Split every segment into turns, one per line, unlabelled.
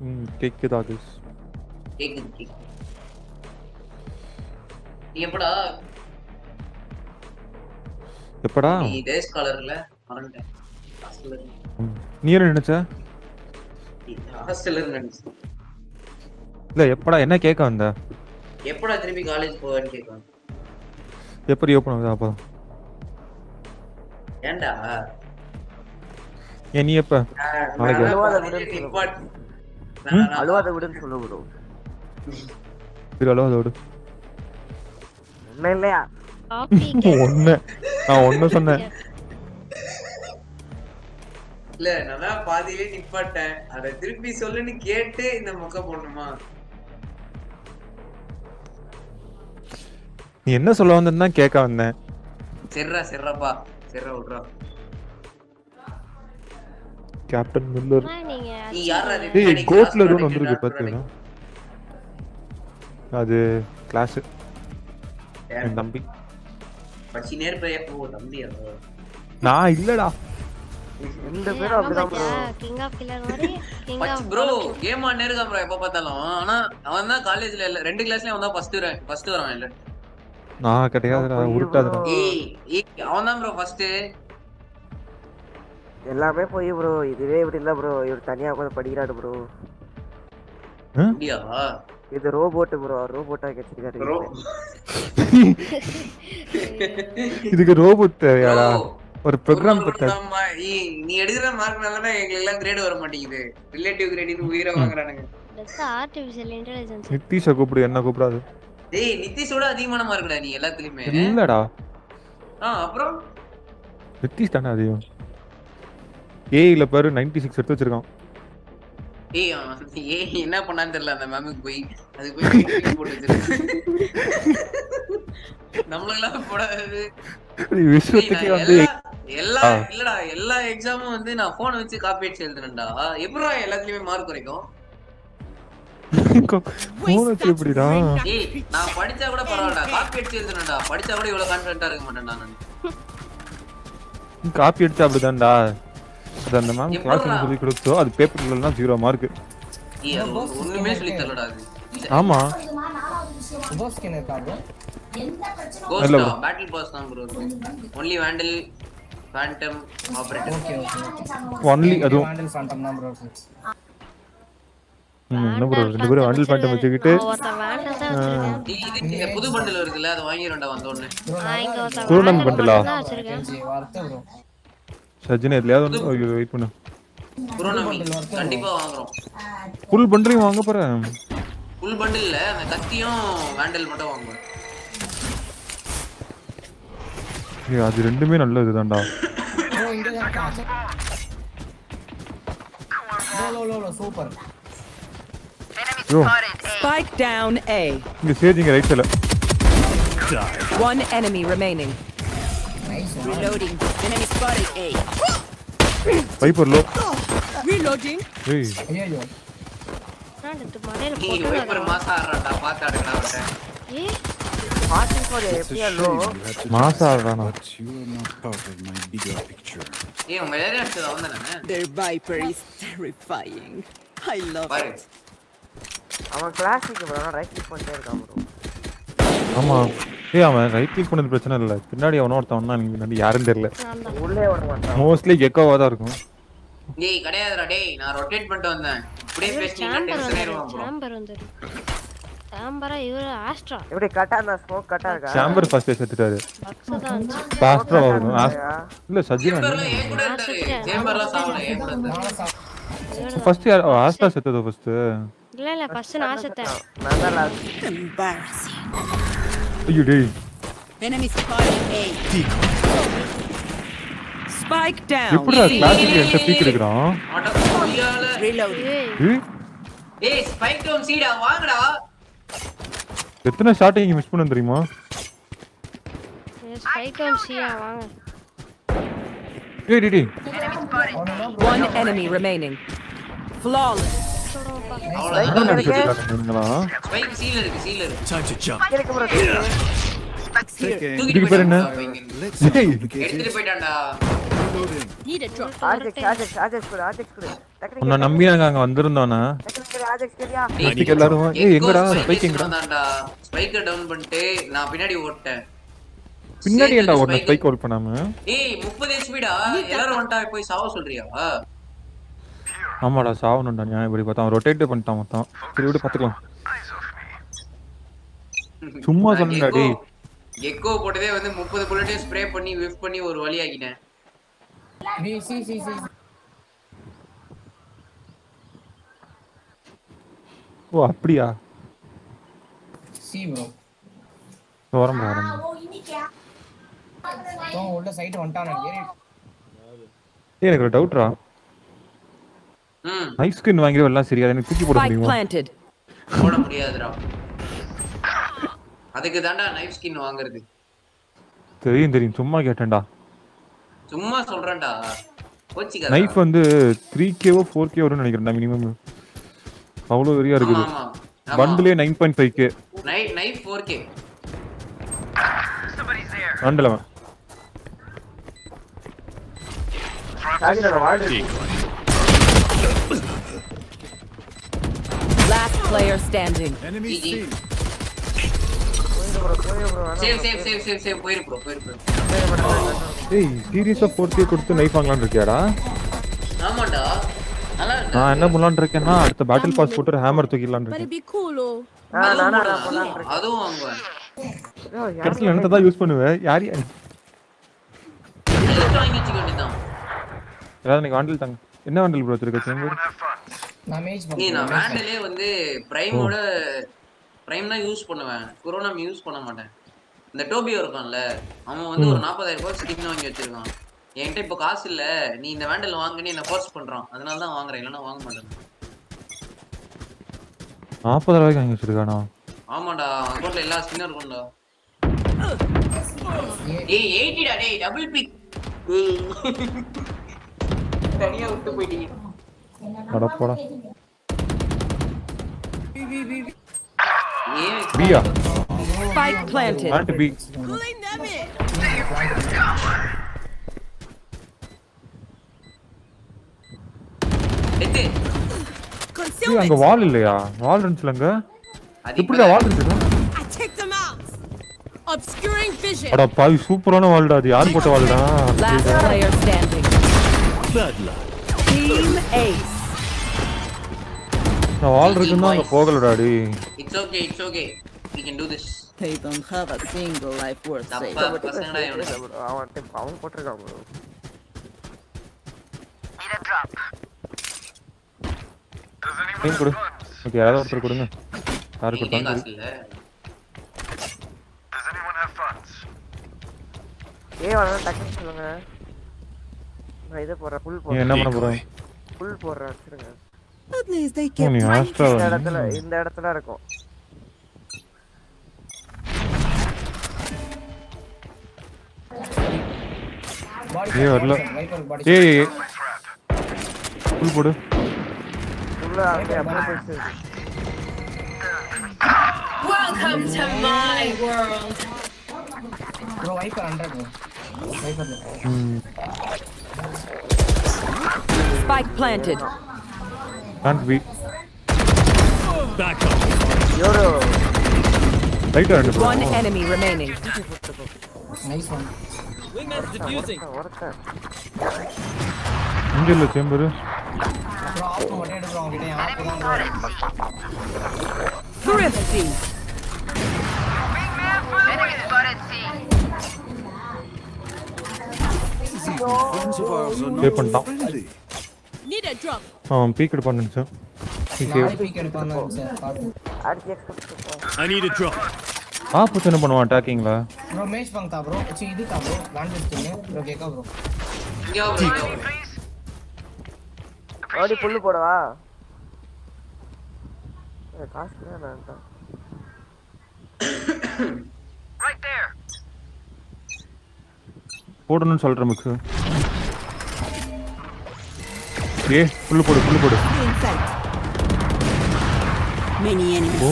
ம் கேக்குதா அது
கேக்குது கேக்குது நீ எப்படா
எப்படா
நீ டேஸ் காலர்ல மறந்துட்டேன் ஹாஸ்டல்ல.
நீ என்ன நினைச்ச
ஹாஸ்டல்ல நினைச்சேன்
இல்ல எப்படா என்ன கேட்க வந்த?
எப்படா திருப்பி காலேஜ் போவேன்னு கேட்கலாம்
எப்படி ஓப்பன் ஆகுது? அப்போ.
ஏன்டா?
ஏன் நீ எப்ப? நாளைக்கு.
அழுவாத விடுன்னு அழுவாத சொல்லு உண்மை இல்லையா?
காப்பி
ஒண்ணு. நான் ஒண்ணு சொன்னேன்.
இல்ல நான் பாதியிலே நிப்பாட்டேன். அத திருப்பி சொல்லுன்னு கேட்டு இந்த மொக்க போடணுமா?
நீ என்ன சொல்ல வந்தேன்னு தான் கேட்க வந்தேன்.
செர்ரா செர்றாப்பா செர்ரா விட்றா. Captain Miller?
ஏய் கோட்ல
product
வந்திருக்கு பாத்தீங்களா அது கிளாஸ். என் தம்பி.
பச்சி நேர் பைய ஓ தம்பியா
நான் இல்லடா.
ரெண்டு பேரும் அப்படிதான் ப்ரோ
கிங் ஆஃப் கில்லர் மாதிரி
king
of
bro game on இருக்கான் ப்ரோ எப்ப பார்த்தாலும். ஆனா அவன் தான் காலேஜ்ல இல்ல ரெண்டு கிளாஸ்லயும் அவன் தான் ஃபர்ஸ்ட் ஃபர்ஸ்ட் வரான் இல்ல.
நான் கிடையாதுடா
ஐயோ.
உருட்டாதுடா.
ஏய் ஏய் அவன் தான் ப்ரோ ஃபர்ஸ்ட்
எல்லாமே போய் ப்ரோ இதுவே இப்படி இல்ல ப்ரோ இவர் தனியா உட்காந்து படிக்கிறாரு ப்ரோ
அப்படியா?
இது ரோபோட் ப்ரோ ரோபோட்டா கிடைச்சிருக்காரு
இதுக்கு ரோபோட் தேவையாடா? ஒரு ப்ரோக்ராம்
நீ- எடுக்கிற மார்க்னால தான் எங்களுக்கு எல்லாம் கிரேட் வர மாட்டேங்குது. ரிலேட்டிவ் கிரேடின்னு உயிரை வாங்குறானுங்க.
ஆர்டிஃபிஷியல் இன்டெலிஜென்ஸ்
நித்தீஷ கூப்பிடு என்ன கூப்பிடாது?
டேய் நிதிஷோட அதிகமான மார்க்டா நீ எல்லாத்துலயுமே.
இல்லடா.
ஆ அப்புறம்?
நித்தீஷ் தானே அதிகம்? ஏஐல பாரு 96 சிக்ஸ் எடுத்து வச்சிருக்கான்.
ஏய் ஏய் என்ன பண்ணான்னு தெரியல அந்த மேமுக்கு போய் அது போய் போட்டு வச்சிருக்கு நம்மளெல்லாம் போடாது
விஸ்வத்துக்கே வந்து
எல்லா. இல்லடா எல்லா எக்ஸாமும் வந்து நான் போன் வச்சு காப்பி அடிச்சு எழுதுனேன்டா எப்படிடா எல்லாத்துலயுமே மார்க் குறைக்கும்? நான் படிச்சா கூட பரவாயில்ல காப்பி அடிச்சு எழுதுனேன்டா படிச்சா கூட இவ்வளவு கான்ஃபிடென்ட்டா இருக்க மாட்டேன்டா நான்.
காப்பி அடிச்சா அப்படிதான்டா. அது அந்த மேம்? கிளாஸ் சொல்லி கொடுத்தோ அது பேப்பர்ல எல்லாம் ஜீரோ மார்க்
ஏய் அது ஒண்ணு- ஒண்ணுமே சொல்லி தரலடா அது.
ஆமா.
சுபாஸ்கன் இருக்கா ப்ரோ
இல்ல
கோஸ்டா
bro.
பேட்டில் பாஸ் தான் bro only Vandal Phantom Operator
okay okay
only அதுவும்.
வாண்டல் ஃபேண்டம் தான் ப்ரோ
ம், என்ன ப்ரோ ரெண்டு பேரும் வண்டில் பேண்ட்டை வச்சுக்கிட்டு
இது இந்த புது பண்டல் இருக்குல்ல அது வாங்கிடும்டா வந்த உடனே.
பண்டலா?
வச்சிருக்கேன்.
வார்த்தை ப்ரோ
சஜினி எதுலயாவது வந்து ஐயோ வெயிட் பண்ணு.
புரோனமி கண்டிப்பா வாங்குறோம்.
ஃபுல் பண்றீங்க வாங்க போறேன்.
ஃபுல் பண்டில் இல்ல அந்த கத்தியும் வேண்டல் மட்டும் வாங்குவேன்.
ஏய், அது ரெண்டுமே நல்லது தான்டா.
ப்ரோ இங்க தான் காச்சு low low low super
yo
Spike down A.
இங்க சேஜிங்க ரைட் சைடுல
One enemy remaining.
Nice
Reloading. Enemy spotted A.
வைப்பர் லோ
Reloading.
ஏய்
ஐயோ
நான் எடுத்து மடையில
நீ
போட்டு
வைப்பர் மாசம் ஆடுறான்டா பார்த்து ஆடுங்கடா அவன்கிட்ட
ஏய்
பாசிங் கோட் எப்படியா லோ
மாசா ஆடுறானா
But you are not part of my bigger picture.
ஏய் உங்க ஏரியா அடிச்சது அவன் தானே
Their Viper is terrifying. I love
பாரு
it.
அவன் கிளாசிக் ப்ரோ ரைட் கிளிக் பண்ணிட்டே இருக்கான் ப்ரோ
ஆமா. ஏய் அவன் ரைட் கிளிக் பண்ணது பிரச்சனை இல்ல. பின்னாடி அவனோ ஒருத்தவன் தான் பின்னாடி யாரும் தெரியல.
நான்
உள்ளே விட மாட்டான்.
மோஸ்ட்லி கெக்கோவா தான் இருக்கும்.
டேய் கிடையாதுடா. டேய் நான் ரொட்டேட் பண்ணிட்டு வந்தேன். பேசினீங்கன்னா
சாம்பர்
டென்ஷன் ஆயிடுவான் ப்ரோ
சாம்பர் வந்துரு சாம்பரா இவரு ஆஸ்ட்ரா
எப்படி கட்டா இருந்தா ஸ்மோக் கட்டா இருக்கா
சாம்பர் ஃபர்ஸ்ட் செத்துட்டாரு
பக்ஸ் தான் இருந்துச்சு
பாஸ்டரா வரும். ஆஸ்-
இல்லையா?
இல்ல சஜினா
ஏன் கூட இருந்தாரு சேம்பர்லாம் சாவல ஏன் கூட இருந்தாரு
ஃபர்ஸ்ட் யார் ஆஸ்டா செத்ததோ ஃபர்ஸ்ட்
இல்ல இல்ல ஃபர்ஸ்ட் நான் செத்தேன்
நான் தான் last.
Embarrassing.
ஐயோ டேய்
Enemy spotted A. Spike down.
எப்படிடா கிளாசிக் என்கிட்ட பீக் எடுக்கிறான்
ஆட்டோ முடியால
Reloading.
ஏய்
ஏய்
டேய் ஸ்பைக் டவுன் சீடா வாங்கடா
எத்தனை ஷாட் இங்க மிஸ் பண்ண தெரியுமா
ஸ்பைக் ஆன் சியா வாங்க
டேய் டேய் டேய்
One enemy remaining. Flawless.
உன்னை நம்பி நாங்க அங்க எல்லாரும் எங்கடா? ஸ்பைக் எங்கடா?
தான்டா ஸ்பைக்கர் டவுன் பண்ணிட்டு நான் பின்னாடி ஓட்டேன்.
பின்னாடி ஏன்டா ஹோல்ட் பண்ணாம?
ஏய் முப்பது ஹெச்பிடா எல்லாரும் வந்துட்டா போய் சாவ சொல்றியா?
ஆமாடா சாவணும்டா நியாயம் இப்படி பார்த்தா. ரொட்டேட் பண்ணிட்டான் மொத்தம். சரி விடு பாத்துக்கலாம் சும்மா
gecko-
டேய்.
gecko போட்டதே வந்து முப்பது புல்லட்டையும் ஸ்ப்ரே பண்ணி விஃப் பண்ணி ஒரு வழி ஆக்கிட்டேன்.
சி சி சி
ஓ அப்படியா?
சி ப்ரோ
வரம்பா
ப்ரோ உள்ள சைட் வந்துட்டான்
எனக்கு ஒரு டவுட்ரா நைட் ஸ்கின் வாங்கி எல்லாம் சரியா. எனக்கு தூக்கி போட முடியுமா.
போட முடியாதுடா. அதுக்கு தான்டா நைஃப் ஸ்கின் வாங்குறது.
தெரியும் தெரியும். சும்மா கேட்டேன்டா.
சும்மா சொல்றேன்டா. கோச்சிக்காத
நைஃப் வந்து த்ரீ கேவோ ஃபோர் கே வரும்னு நினைக்கிறேன்டா மினிமம் அவ்வளோ வெறியா இருக்குது பண்டிலே nine point five K
knife knife 4k
ரெண்டுல அவன்
சாகிடா வாழ்
Last player standing.
Enemy
bro
save save save save save போயிரு ப்ரோ போயிரு ப்ரோ
ஏய் சீரியஸா ஃபோர் கே கொடுத்து நைஃப் வாங்கலாம்னு இருக்கியாடா?
ஆமாடா நல்லா இருக்கா?
நான் என்ன பண்ணலாம்னு இருக்கேன்னா அடுத்த பேட்டில் பாஸ் போட்டு ஹேமர் தூக்கிடலாம்னு இருக்கேன்
cool, oh.
ஆ
அதுவும் வாங்குவேன்.
கடைசியில் என்னத்தை தான் யூஸ் பண்ணுவேன் யார்
வாங்கி வச்சுக்க வேண்டியதுதான்.
ஏதாவது எனக்கு வாண்டில் தாங்க என்ன வாண்டில் ப்ரோ வச்சிருக்க சேம்பர்
நான் மேஜ்
நீ நான்
பண்ணுறேன்
வேண்டலே வந்து பிரைமோட பிரைம் தான் யூஸ் பண்ணுவேன். கொரோனா யூஸ் பண்ண மாட்டேன். இந்த டோபியோ இருக்கான்ல அவன் வந்து ஒரு நாற்பதாயிரம் ரூபாய் ஸ்கின் வாங்கி வச்சிருக்கான். என்கிட்ட இப்போ காசு இல்ல. நீ இந்த வேண்டல் வாங்குன்னு என்ன ஃபோர்ஸ் பண்றான். அதனால தான் வாங்குறேன். இல்லைன்னா வாங்க மாட்டேன்.
நாற்பது ரூபாய்க்கு வாங்கி வச்சிருக்கானா?
ஆமாடா அக்கௌண்ட்ல எல்லா ஸ்கின்னும் இருக்கும்டா. ஏய். எயிட்டிடா டேய் டபுள் பிக் தனியா விட்டு போயிட்டீங்க.
அடப்போடா
ஏன்
பியா
Spike planted.
ஆண்ட் பி அங்க வால் இல்லையா? வால் இருந்துச்சுல அங்க? எப்படிடா வால் இருந்துச்சு.
Obscuring vision.
அட பாவி சூப்பரான வால்டா அது. யார் போட்ட வால்டா
Last player standing. Team Ace.
நான் வால் இருக்குன்னா அங்க போகலடா D
it's okay it's okay we can do this.
They don't have a single life worth
தப்பா பசங்கடா இவனுக்கு.
bro அவன் டீம் அவன் போட்டிருக்கான். ப்ரோ
டைம் கொடு. ஓகே யாராவது ஒருத்தர் கொடுங்க. யாரு
என்கிட்டயும்
கொடுத்தாலும்
காசு இல்ல.
ஏ வரணும் டக்குன்னு சொல்லுங்க. நான் இதை போடுறேன் ஃபுல்
நீ
போடுறேன்.
என்ன பண்ண போற?
ஃபுல் போடுறேன் வச்சிருங்க.
At least they
ஓ, நீ ஆஸ்ட்ரா
இந்த இடத்துல இந்த இடத்துல இருக்கும்
பாடி
ஏய், வரல.
வைப்பர் பாடி
ஏய் ஃபுல் போடு
உள்ள அங்கே அப்படியே போயிடுச்சு
bro Viper hundred bro Viper
ம்
Spike planted.
காண்ட் பி
யோரோ
ரைட்டா ரெண்டு
One enemy remaining.
Nice one
ஒருத்தன்
இங்க இல்ல சேம்பர்
ப்ரோ ஆஃப் மட்டும் எடுக்கிறோம் அவங்ககிட்ட ஆஃப் தான்
Thrifty.
Friends of ours are
pay
not
பண்ணிட்டான்
friendly.
Need a drop.
அவன்
பீக் எடுப்பாங்க
sir
I need a drop.
ஆப்போஸ் என்ன பண்ணுவான்? அட்டாக்கிங்ல
ப்ரோ மேட்ச் பங்க் ப்ரோ சி இது தா ப்ரோ லாண்ட் ஸ்கின் ப்ரோ கேக்கா
bro, இங்க வா bro.
ஓடி புல்லு போடவா? காசு தான் நான் தான்
போடணும்னு சொல்றேன் மிக்ஸ் ஏ புல்லு போடு புல்லு போடு. Oh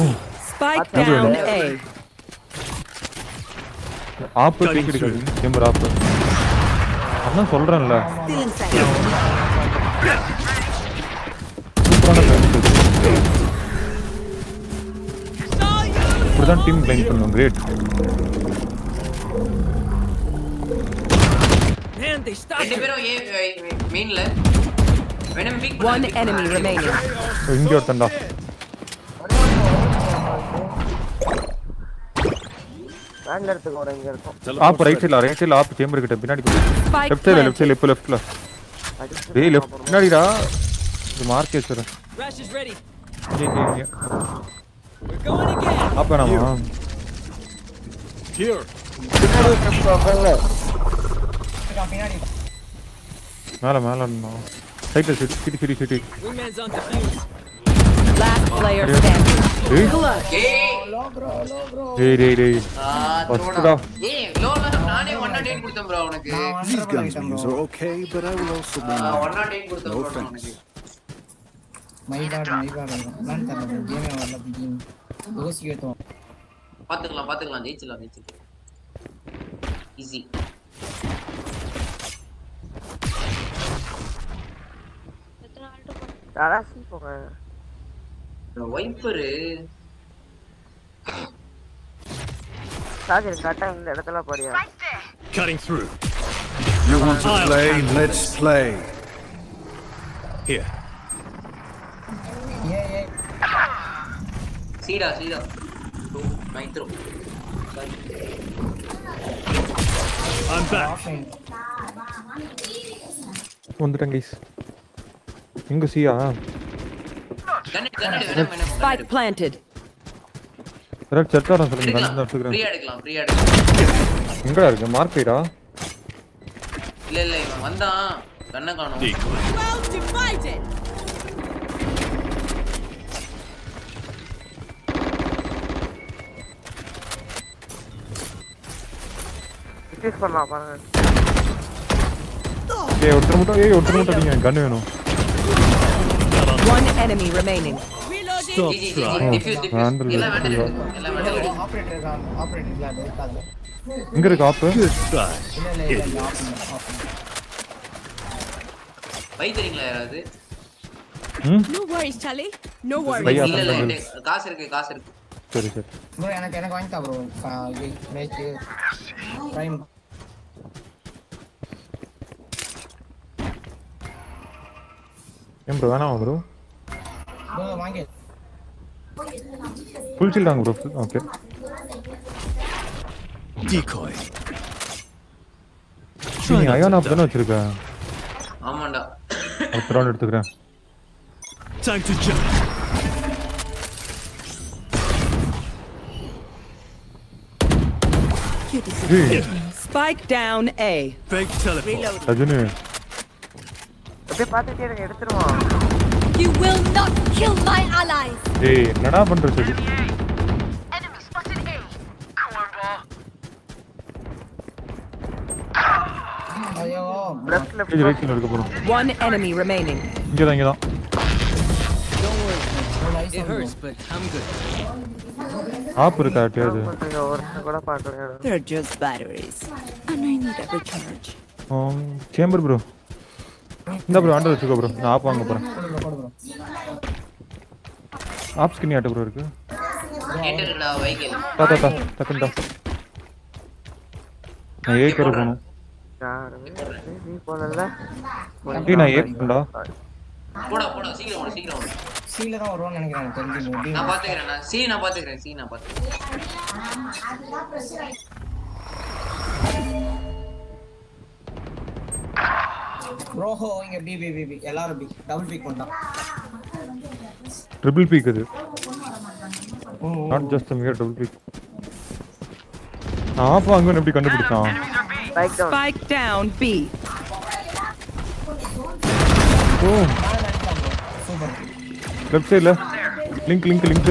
down
good.
A.
ஆப்பு பீக் எடுக்காது சேம்பர் ஆப்பு அதான் சொல்றேன்ல. சூப்பரான இப்படிதான் டீம் பிளைன் பண்ணுவோம் கிரேட்
ரெண்டு. பேரும் A peek
One enemy remaining.
இங்க ஒருத்தன்டா.
வேன்ல எடுத்துக்கோ ஒரு இங்க இருக்கும்
ஆப் ரைட் சைடுல ரைட் சைடுல ஆப் சேம்பர் கிட்ட பின்னாடி லெஃப்ட் சைடுல லெஃப்ட். சைடுல இப்போ லெஃப்ட்ல டேய் லெஃப்ட் பின்னாடிடா. இது
We're going again.
ஆப் வேணாமா?
Here.
இருக்கான் பின்னாடி
மேல மேல சைட்ல சிட்டி சிட்டி சிட்டி சிட்டி
Wingman's on defuse.
Last player standing.
டேய் டேய் டேய் டேய்
ஆ
ஃபர்ஸ்ட்
த்ரோடா
டா
ஏய் லோல நானே 108 கொடுத்தேன் ப்ரோ உனக்கு
நான்
These
ஒன்றரை
guns we
பண்ணிட்டேன்
use
bro
are okay, but I will also be
ah,
mine.
108 கொடுத்தேன்
No
ப்ரோ
thanks.
உனக்கு
மைபாட் மைபாட் என்னன்னு தெரியல கேமே வரல திடீர்னு யோசிக்க ஏத்துவோம்
பாத்துக்கலாம் பாத்துக்கலாம். ஜெயிச்சிடலாம் ஜெயிச்சிடலாம். ஈஸி
தராசி போங்க
வைப்பரு
சார்ஜர் கரெக்டா இந்த இடத்துல பாரியா
Cutting through.
You want to play? Let's play.
Here.
A ஏ
சீடா சீடா மைத்ரோ
I'm back.
ஆஃப்லைன்
வந்துட்டேன் கைஸ் எங்க சியா.
Spike planted.
ரெட் செட்டாரம் சொல்லுங்க
எடுக்கலாம்.
கண்டு எடுத்துக்கிறேன்.
ஃப்ரீயா எடுக்கலாம் ஃப்ரீயா எடுக்கலாம்.
எங்கடா இருக்கு? மார்க்கெட்டா
இல்ல இல்ல இவன் வந்தான். கண்ணை காணோம்.
பண்ணலாம் பாருங்க.
ஏய் ஒருத்தர் மட்டும் ஏய் ஒருத்தர் மட்டும் நீங்க கன் வேணும்.
One enemy remaining.
Stop
G G G
trying.
Defuse defuse
handle
எல்லாம் வேண்டாம்
இருக்கு.
இருக்கு எல்லாம் வேண்டாம் இருக்கு
ஆபரேட்டர் இருக்கான் ஆபரேட்டர் இல்ல அது இருக்காது
எங்க இருக்கு ஆப்பு
Goodbye.
இல்ல இல்ல இல்ல இல்ல ஆஃப் பண்ணு ஆஃப் பண்ணு
வைத்தறீங்களா யாராவது
ம்
No worries, Charlie. No
பையா
இல்ல இல்ல
பண்றது.
என்கிட்ட காசு இருக்கு காசு இருக்கு
சரி சரி
ப்ரோ எனக்கு எனக்கு வாங்கிட்டா ப்ரோ இது மேட்ச் டைம்
ஏன் ப்ரோ வேணாமா ப்ரோ ஃபுல் ஷீல்ட் வாங்க ப்ரோ ஓகே
Decoy.
நீ அயான் ஆப் தானே வச்சிருக்க?
ஆமாண்டா.
அடுத்த ரவுண்ட் எடுத்துக்கிறேன்.
Time to jump.
Spike down A.
Fake teleport.
Rajini
அப்படியே பார்த்துட்டே இருங்க எடுத்துருவான்
You will not kill my allies.
ஏய் என்னடா பண்ற சரி
ஐயோ
லெஃப்ட் லெஃப்ட்
இது ரைட் சைடுல இருக்க போறோம்
One enemy remaining.
இங்க தான் இங்க தான்
It hurts, but I'm good.
App இருக்கா யார்ட்டையாவது
பண்றீங்க ஒருத்தர் கூட பாக்குறேன்
They're just batteries. And I need a recharge.
Chamber bro இந்த ப்ரோ ஆண்டர் வச்சுக்கோ ப்ரோ நான் ஆப் வாங்க போறேன். ஆப் ஸ்கின் ஆட்ட ப்ரோ இருக்கு?
என்கிட்ட இருக்குடா வைக்கல்
தா தா தா டக்குன்னு தா. நான் ஏ கரு போகணும்
நீ போனல
ஏய் நான் ஏ பண்ணடா
போடா போடா சீக்கிரம் போடா சீக்கிரம் போடா
சீல தான் வருவான்னு நினைக்கிறேன். எனக்கு தெரிஞ்சு எப்படி
நான் பாத்துக்கிறேன் நான் சி நான் பாத்துக்கிறேன் சி நான் பாத்துக்கிறேன்
ரோஹோ இங்க பி பி பி பி எல்லாரும் பி டபுள் பிக் பண்ணலாம்
ட்ரிபிள் பீக் இது not just mere double peek நான் ஆப் வாங்குவேன் எப்படி கண்டுபிடிச்சான்?
Spike down
Spike down B.
Oh
super
left சைடுல link link link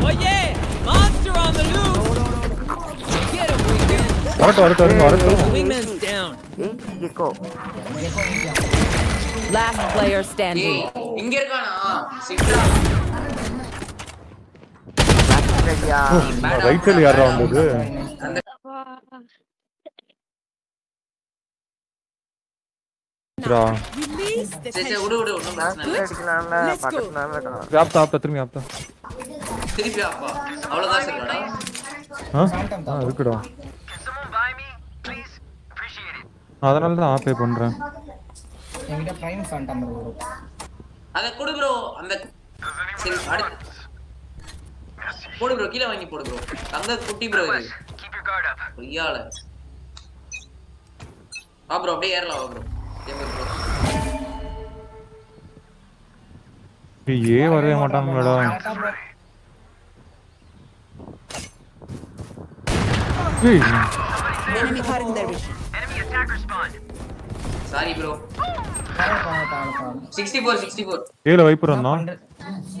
Oh yeah! Monster on
Gekko
Last player standing.
இங்க இருக்கானா?
ஐயா
ரைட் சைடுல யாரா வந்தது. ரா. அதனால தான் ஆப்பே பண்றேன்.
என்கிட்ட phantom இருக்கு bro.
அத கொடு ப்ரோ அந்த போடு ப்ரோ கீழே வாங்கி போடு ப்ரோ தங்க குட்டி ப்ரோ இது. பொய்யால. வா ப்ரோ அப்படியே ஏறலாம் வா ப்ரோ ப்ரோ
ஏ வரவே. ஏய்.
Enemy cutting their vision.
Sorry bro
பரவாயில்ல, பரவாயில்ல, பரவாயில்ல.
சிக்ஸ்டி ஃபோர் சிக்ஸ்டி ஃபோர்
ஏல வைப்பர்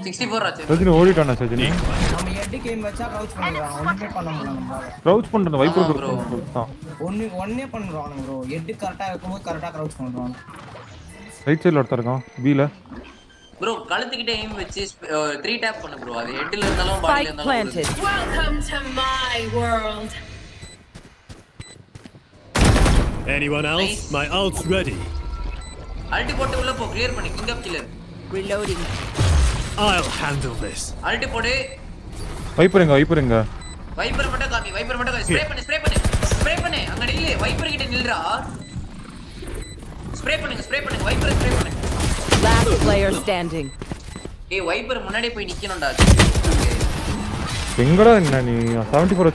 சிக்ஸ்டி ஃபோர் ஆச்சு
சஜினி ஓடிட்டானா சஜினி
நம்ம எட்டு கேம் வச்சா கவுச் பண்ணிடுறான் ஒண்ணுமே பண்ண முடியல நம்மளால
க்ரௌச் பண்ற வைப்பர். கொடுத்தான்
ஒண்ணு ஒன்னே பண்றான் ப்ரோ எட்டு கரெக்டா இருக்கும்போது கரெக்டா கவுச் பண்றான்
ரைட் சைடுல ஒருத்தர் இருக்கான் பில
ப்ரோ கழுத்துக்கிட்டே எய்ம் வச்சு த்ரீ டேப் பண்ணு ப்ரோ அது ஹெட்ல இருந்தாலும் பாடில
Spike
இருந்தாலும்.
Anyone else?
Nice.
My ult's ready.
அல்டி போட்டு உள்ள போ கிளியர் பண்ணி king of killer
Reloading.
I'll handle this.
அல்டி போடு.
வைப்பர் எங்க வைப்பர் எங்க
வைப்பர் மட்டும் காமி வைப்பர் மட்டும் ஸ்ப்ரே பண்ணு ஸ்ப்ரே பண்ணு. ஸ்ப்ரே பண்ணு. அங்க நில்லு. வைப்பர் கிட்ட நில்றா. ஸ்ப்ரே பண்ணுங்க ஸ்ப்ரே பண்ணுங்க. வைப்பர் ஸ்ப்ரே பண்ணு
Last player standing.
ஏய் வைப்பர் முன்னாடி போய் நிக்கணும்டா.
எங்கடா என்ன நீ? 74 ஃபோர்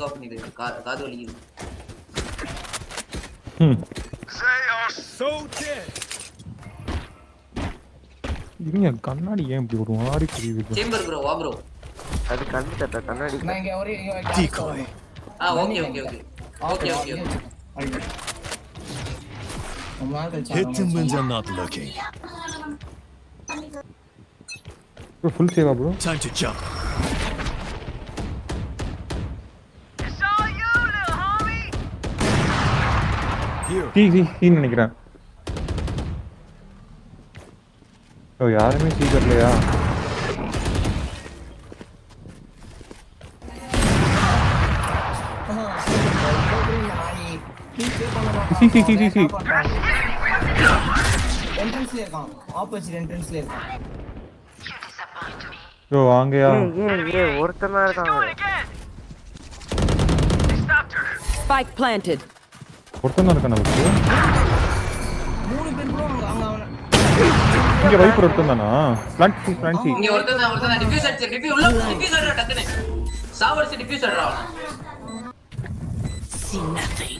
ஆஃப் பண்ணிரு கா- காது வலிக்குது
ம்
They are so dead.
இருங்க கண்ணாடி ஏன் இப்படி ஒரு மாதிரி தெரியுது?
சேம்பர் ப்ரோ வா ப்ரோ
அது கண்ணு தட்ட கண்ணாடி
நான் இங்க ஒரே இங்க ஒரு
Decoy.
ஆ okay okay okay okay okay okay
ஐயோ. ரொம்ப நாள் கழிச்சு
Hit them when
ஆரம்பிச்சோம்.
they're not looking.
Full Seva bro
Time to jump. Here.
C C சீன்னு நினைக்கிறேன் ஓ யாருமே சீக்கிரலையா C C C C C
என்ட்ரன்ஸ்ல இருக்கான் ஆப்போசிட் என்ட்ரன்ஸ்ல இருக்கான்
ஓ வாங்கயா.
ஒருத்தன் தான் இருக்காங்க
Spike planted.
ஒருத்தன் தான் இருக்கான் நமக்கு
மூணு பேர் ப்ரோ அங்க அங்க அவன
இங்க வைப்பர் ஒருத்தன் தானா? பிளான்ட் சி பிளான்ட்
இங்க ஒருத்தன் தான் ஒருத்தன் தான். டிஃப்யூஸ் அடிச்சு டிஃப்யூஸ் உள்ள டிஃப்யூஸ் அடிடா டக்குனு சாவடிச்சு டிஃப்யூஸ் அடிடா
See nothing.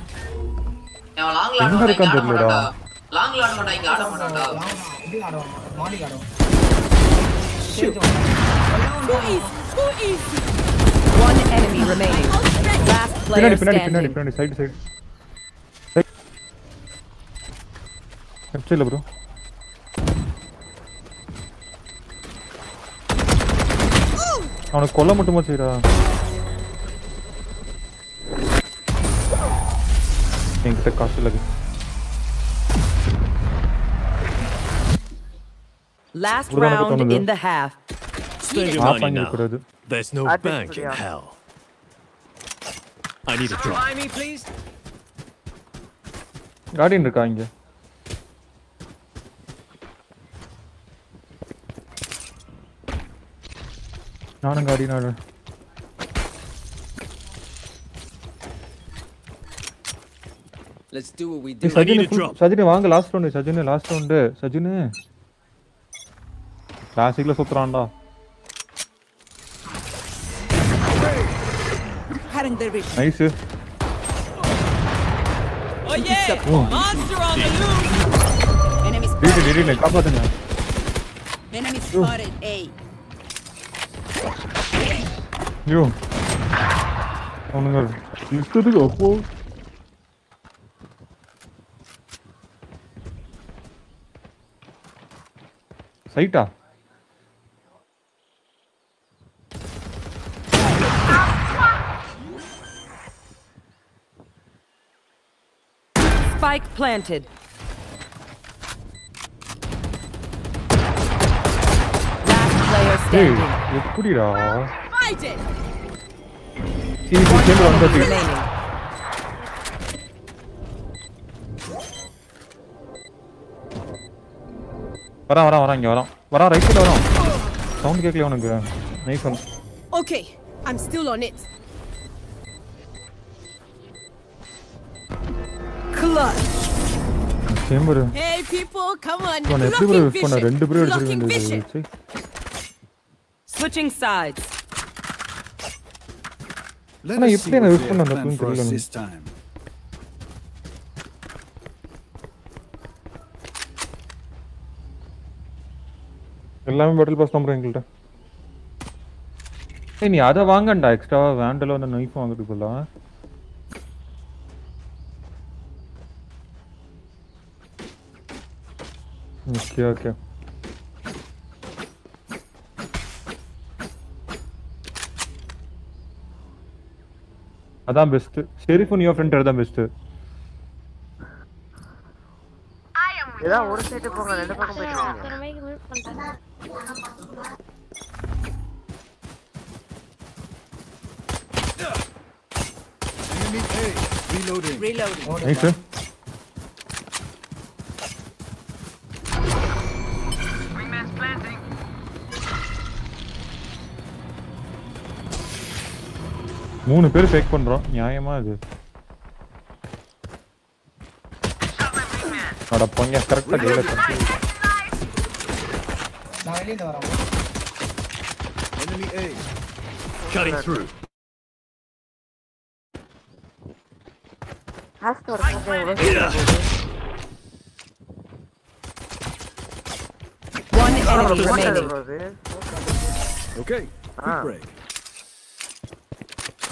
அவன் லாங்ல
எங்க
ஆட
இருக்கான்னு
மாட்டான்
தெரியலடா.
லாங்ல ஆட மாட்டான் இங்க ஆட மாட்டான்டா.
இது ஆடுவான் மாடி ஆடுவான்
One enemy remaining. Last player
பின்னாடி பின்னாடி
standing.
பின்னாடி சைடு சைடு லெஃப்ட் சைடுல ப்ரோ அவனுக்கு கொல்ல மட்டுமா செய்யறா என்கிட்ட காசு இல்லை.
Last
Udah,
round
udah, udah.
in the half.
Spend your
half
money
பண்ணி
now.
கூடாது
There's no
I think
bank
so,
in
yeah.
hell. I need a drop.
Buy me, please.
Guardian இருக்கா இங்க நானும் கார்டியன் ஆடு
Let's do what we do.
Sajini
need a
full-
drop.
Sajini வாங்க last round Sajini last round Sajini DD சுத்துறான்டா nice காப்பாத்துங்க ஐயோ அவனுங்க இஷ்டத்துக்கு அப்போ சைட்டா
spike planted. Last player standing.
Hey, you're pretty raw.
Fight it!
See, you can
Vara,
vara, vara, inga, vara. Vara, right side, vara. Sound kick, leo, nangu. Nice one.
Okay, I'm still on it. Clutch.
Chamber
Hey people, come on.
இவன் எப்படி bro use பண்ண. ரெண்டு
Blocking
அடிச்சிருக்க. வேண்டியது சீ.
Switching sides.
Let us
எப்படி
see
நான்
what have planned for us this time.
எல்லாமே பட்டில் pass நம்புறேன் எங்கள்கிட்ட ஏய் நீ அதை வாங்கண்டா எக்ஸ்ட்ராவா வேண்டல வந்து நைஃப் வாங்குறதுக்கு பதிலா ஓகே ஓகே அதான் பெஸ்ட் ஷெரீஃப் நியோ ஃப்ரெண்ட் தான் பெஸ்ட்
ஏதாவது ஒரு சைடு போங்க ரெண்டு பக்கம் போயிட்டு இருக்கீங்க
அத்தனை மணிக்கு மீட் பண்றேன்
Enemy A. Reloading.
Reloading.
Nice மூணு பேர் ஃபேக் பண்றோம் நியாயமா இது அட பொங்க கரெக்டா கையில தட்டி.
நான் வெளியில வரேன்
Enemy A. Cutting through.
ஹாஸ்ட் ஒரு பக்கம் எவ்வளோ சீக்கிரம் போகுது
One enemy
போட்டது
remaining.
bro அது
Okay.
Ah.
Quick break.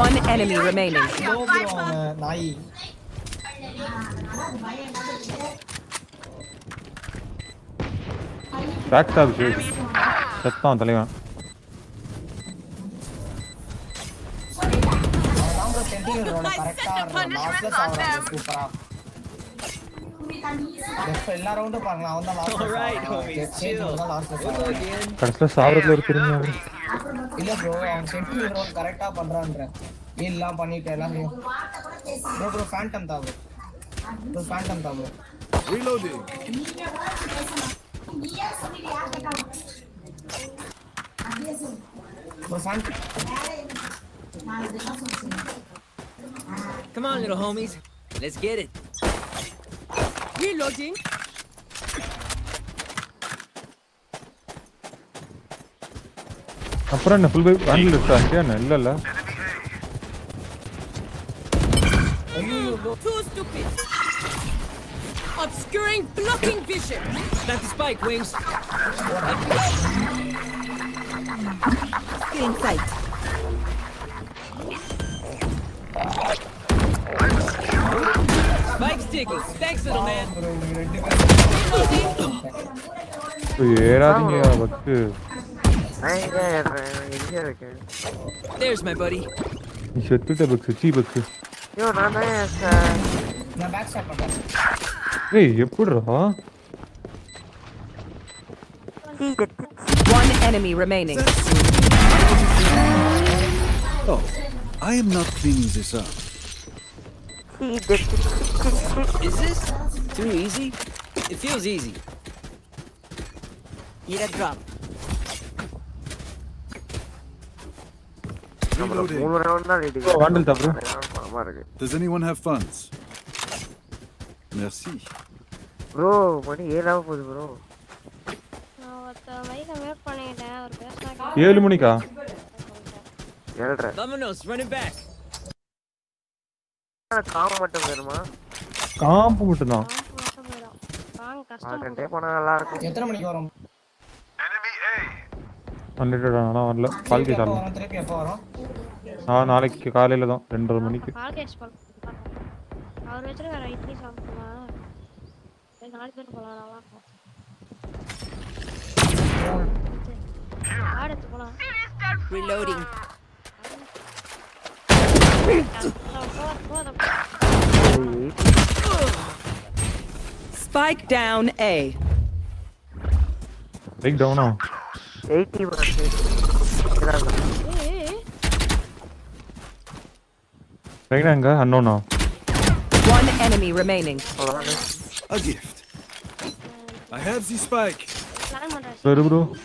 ல சாவறான். Just sentinel தான் last ல சாவறான்.
கடைசியில் சாவரத்துல ஒரு திரும்பி.
இல்ல ப்ரோ அவன் சென்டினல் ரோல் கரெக்டா பண்றான்றேன் எல்லாம் பண்ணிட்டு எல்லாம் ப்ரோ ப்ரோ ஃபேண்டம் தான் ப்ரோ ப்ரோ ஃபேண்டம் தான் bro
Reloading.
Bro Phantom
Come on, little homies. Let's get it. Reloading.
அப்புறம் என்ன ஃபுல் பை ஹேண்டில் இருக்கா என்ன இல்ல இல்ல
Too stupid. Obscuring blocking vision. Plant the spike, wings.
Still inside.
Spike sticking. Thanks, little man.
Bro இவங்க
there's
my buddy. You hit again.
There's my buddy.
ಶತ್ರುಟ bugs
ಚೀ bugs ಅಯ್ಯೋ ನಾನೇ
sir నా బ్యాక్ షాట్
పడ్డా రే
One enemy remaining.
Oh, I am not cleaning this up.
Is this too easy? It feels easy. Eat a drop.
Reloading.
மூணு round தான்
Vandal தப்பு
ஆமா இருக்கு
Does anyone have funds? Merci.
Bro மணி ஏழாக போகுது bro
நான் ஒருத்த பண்ணிட்டேன்
ஏழு மணிக்கா?
ஏழ்ரை.
Vamonos, run it back.
காம மட்டும் வேணுமா?
காம்பு மட்டும்தான்.
மட்டும் வாங்க கஷ்டம்
நல்லா இருக்கும்
எத்தனை மணிக்கு வரும்?
ஆனால் வரல. பால்கே
திருப்பி எப்போ வரும்?
நான் நாளைக்கு காலையில தான் 2:30 மணிக்கு
நாளைக்கு எக்ஸ்பால் அவர் வெச்சற வேற இட்லி சாப்பிடுவான் நாளைக்கு பேர் போலாம் நல்லா இருக்கும் ஆடத்து போலாம்
reloading Spike down A.
Big down
now.
81.
Right angle, unknown now.
One enemy remaining.
A gift. I have the spike.
Where, bro?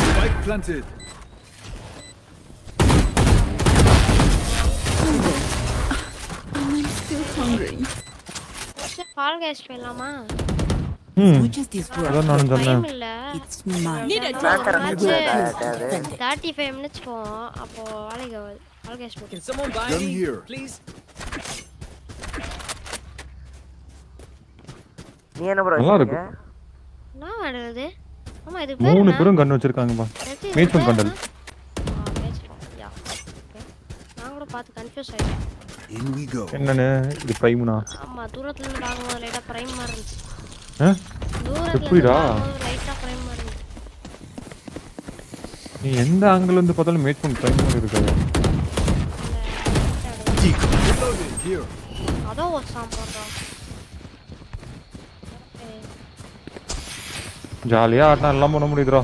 Spike planted.
I'm still hungry.
What's
the Fall guys, Velama.
அதான் நானும் சொன்னேன்.
Thirty five minutes போவோம் அப்போ வேலைக்கு
please?
நீ என்ன bro
நல்லா இருக்கு.
ஆமா இது பேர்
மூணு? பேரும் கண்ணு வச்சிருக்காங்கப்பா.
எது இது
மேட்ச்.
நான் கூட பார்த்து கன்ஃபியூஸ் ஆயிட்டேன்.
என்னன்னு இது பிரைமுனா
ஆமா தூரத்துல இருந்து பார்க்கும்போது லைட்டா பிரைம் மாதிரி இருந்துச்சு.
எப்படிடா? நீ எந்த ஆங்கிள் இருந்து பார்த்தாலும் மேட்ச் பண்ண பிரைம் மாதிரி இருக்காது.
ஒரு சாம்பார்
ஜாலியா ஆட்டினா எல்லாம் பண்ண முடியுதுடா.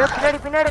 ஏய், பின்னாடி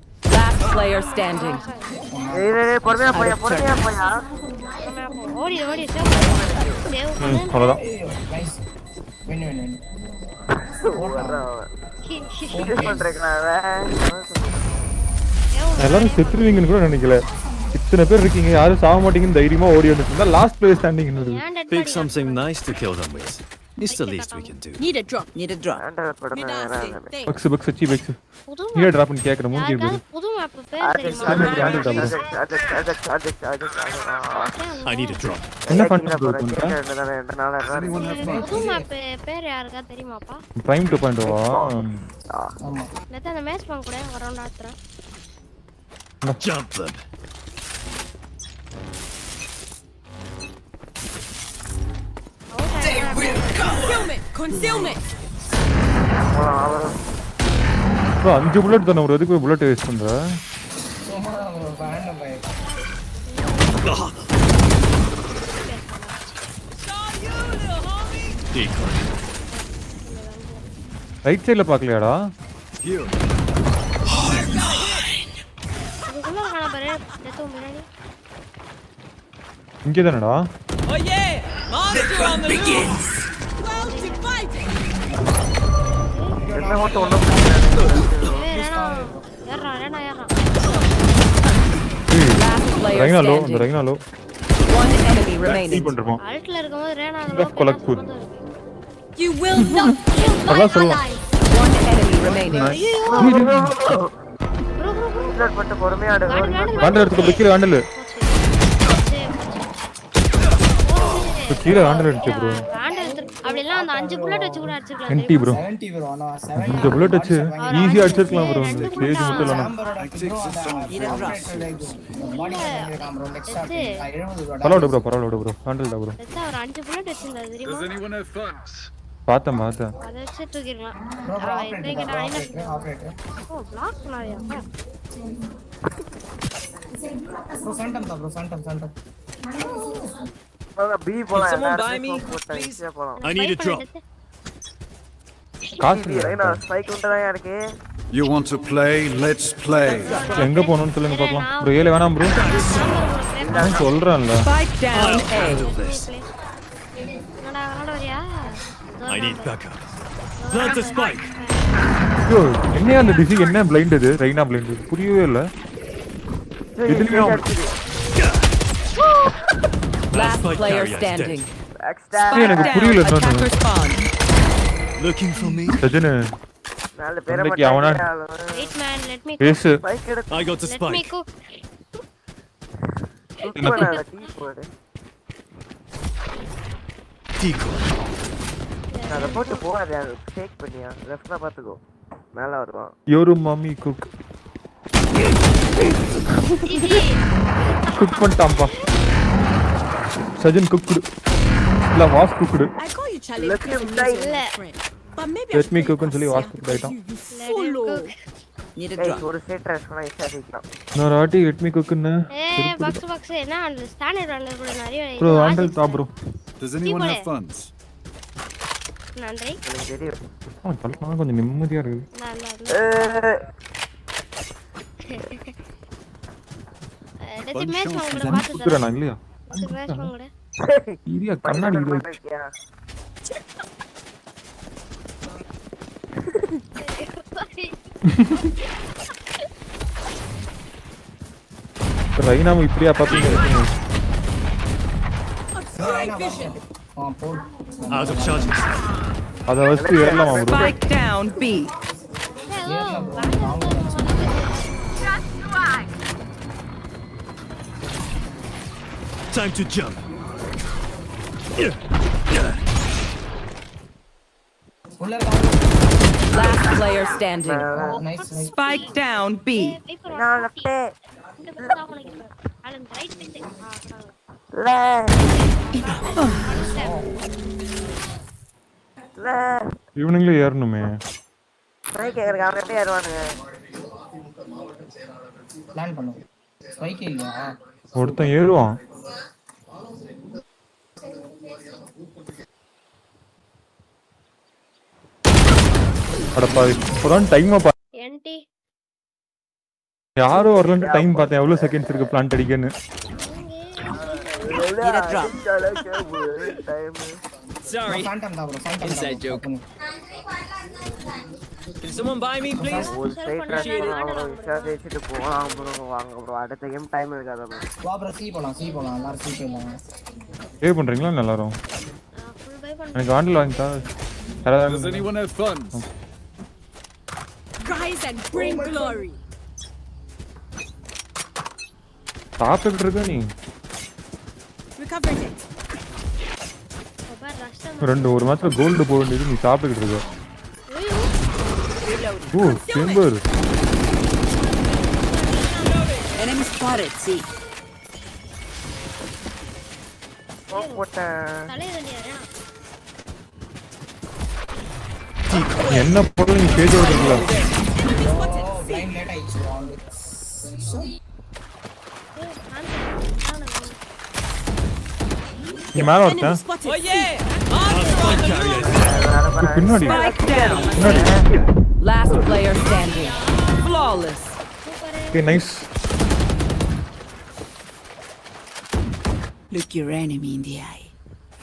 player standing.
ஏய், ஏய், ஏய், பொறுமையா போயா பொறுமையா போயா
ஓடி ஓடி சேவ் சேவ்
ம்
பண்ணு
அவ்வளோதான்
நைஸ் வின் வின் வின்
இது பண்றீங்களா அவன்?
எல்லாரும் செத்துருவீங்கன்னு கூட நினைக்கல இத்தனை பேர் இருக்கீங்க யாரும் சாக மாட்டீங்கன்னு தைரியமா ஓடி வந்துட்டு இருந்தா லாஸ்ட் பிளேஸ் ஸ்டாண்டிங்
ஏன் dead
Pick something nice to kill them with. It's the least we can do.
Need a drop. Need a drop.
Baksı baksı çi
baksı. Niye drop
ne kya karam? Niye böyle?
I need a drop.
Ne fanta bu bunda? Bulma
pe per yarga terima.
Prime
to pando. Neden mes pan kure varan atra.
Jump them.
Concealment. Concealment.
அவ்வளவு, அவ்வளவு.
Bro அஞ்சு bullet தானே ஒரு எதுக்கு bullet waste பண்ற
சும்மா ஒரு pant by
Decoy.
Right சைடுல பார்க்கலையாடா
Here.
அதுக்குள்ள காண பாரு நேத்து முன்னாடி
இங்கே தானடா
Oh yeah! Monster on the loose! Well divided!
என்ன மட்டும் ஒண்ணும் புரியல.
ஏய் ரேனா ஏறா ரேனா ஏறா
Last player
Reyna low
standing.
Reyna low
One enemy remaining.
அல்ட்ல இருக்கும்போது Reyna
Left collect food.
You will not kill
அதெல்லாம் சொல்லலாம்
One enemy remaining.
Reload பண்ணிட்டு பொறுமையா ஆடு.
காண்டல் எடுத்துக்கோ இப்ப கீழே இப்ப கீழே காண்டல் அடிச்சு ப்ரோ
அப்படிலாம் அந்த அஞ்சு புல்லட் வச்சு கூட அடிச்சுக்கலாம்
என்டி ப்ரோ
70 ப்ரோ ஆனா
இந்த புல்லட் வச்சு ஈஸியா அடிச்சிருக்கலாம் ப்ரோ இந்த ஸ்டேஜ் மட்டும் இல்லைனா பரவாயில்ல ப்ரோ பரவாயில்ல ப்ரோ காண்டல் தான் ப்ரோ
ஒரு அஞ்சு புல்லட் வச்சிருந்தா தெரியுமா?
பார்த்தேன் பார்த்தேன்.
அதை வச்சு தூக்கிடலாம்
ப்ரோ ப்ரோ
ஓ பிளாக் பண்ணாரியா
ப்ரோ ஃபேண்டம் தான் ப்ரோ ஃபேண்டம் ஃபேண்டம்
பி போலாம்
someone buy me, please?
I need a drop.
காசு
ரைனா ஸ்பைக் உண்டு தான் இருக்கு
You want to play? Let's play.
எங்க போகணும்னு சொல்லுங்க பார்க்கலாம். ப்ரோ ஏழு வேணாம் ப்ரோ நான் சொல்றேன்ல.
Spike down. A.
என்னடா வரியா?
I need backup. Plant the spike.
ஐயோ என்ன அந்த டிசி என்ன பிளைண்ட் இது ரைனா பிளைண்ட் புரியவே இல்ல. இதுலயும் அவன்
Last
spike
player
carrier is
standing.
Extra
ஏய், எனக்கு
Down.
புரியல என்னன்னு
Attacker spawn.
Looking for me?
சஜனு
நாலு பேரை
இன்னைக்கு அவனா-
வெயிட் மேன் லெட் மீ
பேசு
ஸ்பைக் எடுத்து
I got the
let me
spike.
Cook
cook பண்ணாத டீ போடு
Decoy.
அதை போட்டு போகாது அது ஷேக் பண்ணியா லெஃப்ட்ல பாத்துக்கோ மேல வருவான்
Yoru mummy cook cook பண்ணிட்டான்ப்பா Sajan cooked இல்ல was cooked
I call you challenge
Let him
because
die.
you're my friend. But maybe
Let me cook ன்னு சொல்லி வாஸ் குக் ஆயிட்டான்
you, you
Let him
follow.
cook.
Need a
ஏய்
drop.
ஒரு set dress பண்ணா ஈஸியா ஜெயிக்கலாம்
இன்னொரு வாட்டி லெட் மீ குக்குன்னு
ஏ பாக்ஸ் பாக்ஸ் என்ன அந்த ஸ்டாண்டர்ட் வாண்டர் கூட நிறைய
ப்ரோ
இது
ஆண்டல் தா
ஆச்சு.
Bro
Does anyone
Decoy.
have funds?
நன்றி
எனக்கு தெரியும்
அவன் சொல்லலாம் கொஞ்சம் நிம்மதியா இருக்குது
நான் நான்
ஏய்,
ஏதாச்சும் மேட்ச் வாங்க கூட பார்த்து
குக்குறேன் நான் இல்லையா
மேட்ச் வாங்க கூட
இரியா கண்ணாடி? ரைனாம இப்படியா பாப்பீங்க. அத வச்சு ஏறலாமா bro
Spike down B.
Time to jump.
உள்ள இருக்காங்க
Last player standing.
Nice nice
Spike down B.
நான் லெஃப்ட்
அலன் ரைட் பிட்டு
ல ல
இவனுங்களே ஏறணுமே
ஸ்பைக் கேக்குறேன் அவன் எப்படி ஏறுவானுங்க
பிளான் பண்ணுவோம் ஸ்பைக் இல்லையா
ஒருத்தன் ஏறுவான் அடப்பாவி இப்பதான் டைம் பா
என்டி
யாரும் வரலன்ட்டு டைம் பார்த்தேன் எவ்வளவு செகண்ட்ஸ் இருக்கு பிளான் அடிக்கன்னு
Sorry. Inside joke. Can someone buy me, please?
ஒரு சைட் அவ்வளோ விஷயம் ஜெயிச்சுட்டு போகலாம் ப்ரோ வாங்க ப்ரோ அடுத்த கேம் டைம் இருக்காது ப்ரோ
வா ப்ரோ சி போலாம் சி போலாம் எல்லாரும் சி போயிடலாம்
பே பண்றீங்களா எல்லாரும்? எனக்கு ஆண்டில் வாங்கி தா
Does anyone have funds?
Rise and bring glory.
சாப்பிட்டுட்டு இருக்க நீ.
Recovering it.
ரெண்டு ஒரு மாசத்துல கோல்டு போக வேண்டியது நீ சாப்பிட்டுக்கிட்டு இருக்க. ஓ சேம்பர்
Enemy spotted. See.
போட்டேன்
தலைய வேண்டியது
என்ன பொருள் நீ பேஜ் ஓடுறீங்களா
பிளைன் லேட் ஆயிடுச்சு வாங்க
நீ மேல ஒருத்தன்.
Oh!
பின்னாடி. பின்னாடி
Last player standing. Flawless.
Okay nice
Look your enemy in the eye.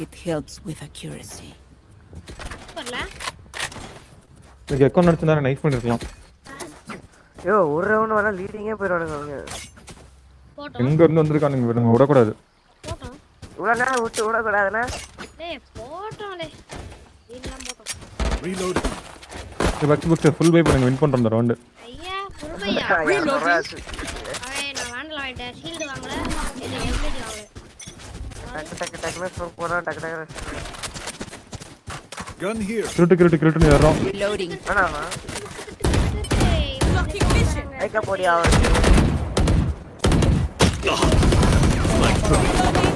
It helps with accuracy.
சூப்பர்ல
எனக்கு எக்கோ நடத்தினா நைஸ் பண்ணிருக்கலாம்
ஐயோ ஒரு ரவுண்ட் வேணா லீடிங்கே போயிடுவானுங்க அவங்க
போட்டோம்.
எங்க இருந்து வந்திருக்கானுங்க இவனுங்க? விடக்கூடாது
போட்டோம்.
இவ்வளோ நேரம் விட்டு விடக்கூடாதுண்ணா
டேய் போட்டோம்லே. இதெல்லாம் போட்டோம்.
Reloading.
Bucks bucks full buy பண்ணுங்க வின் பண்றோம் இந்த ரவுண்டு
ஐயா புருமையா
Reloading.
அவன் நான் வாண்டல வாங்கிட்டேன். ஷீல்டு வாங்கல. இது எம்ப்ளேஜ் வாங்கல
டக்கு டக்கு டக்குன்னு ஸ்மோக் போடுறோம் டக்கு டக்கு
Gun here.
கிருட்டு கிருட்டு கிருட்டுன்னு ஏறோம்
Reloading.
வேணாமா
டேய்
Blocking vision.
ஐக்க போடியா அவனுக்கு